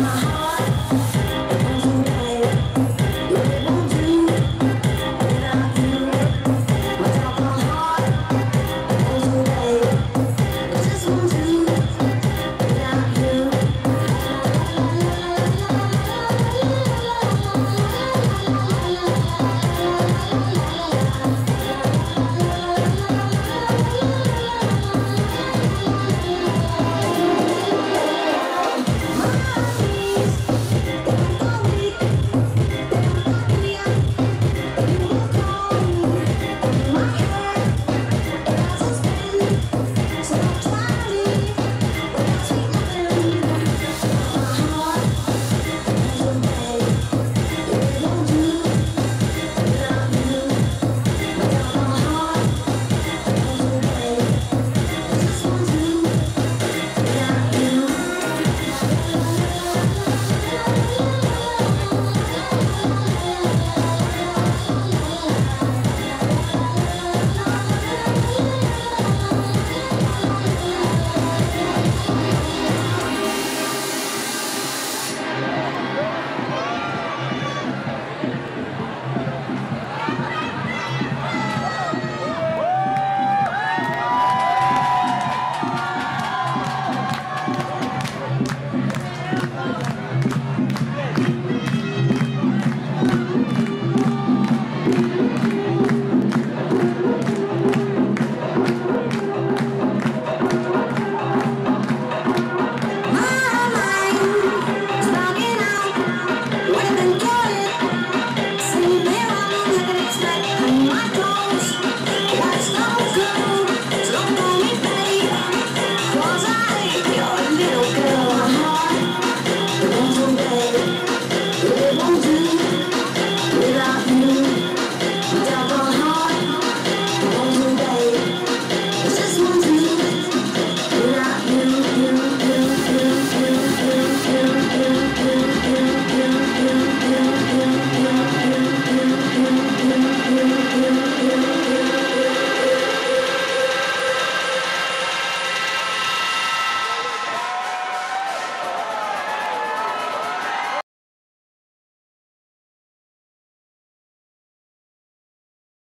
Oh,